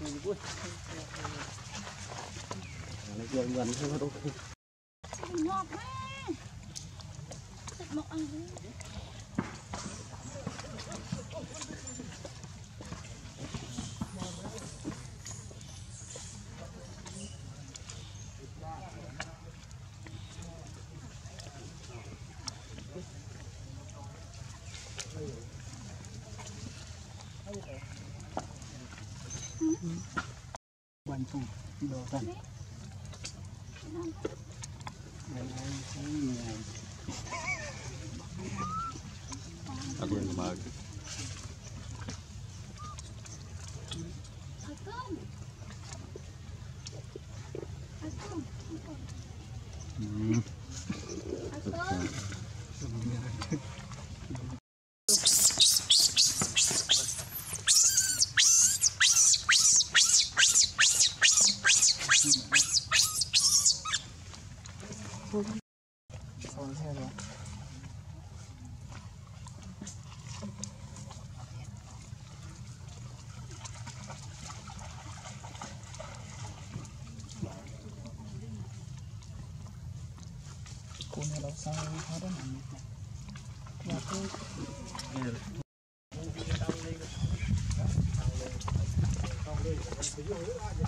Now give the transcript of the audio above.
nih. gần gần thôi đâu quan trọng đồ thật Agora no mago. Hum. Xong rồi. Cô này đâu sao hết đó. Dạ. Hãy subscribe cho kênh Ghiền Mì Gõ Để không bỏ lỡ những video hấp dẫn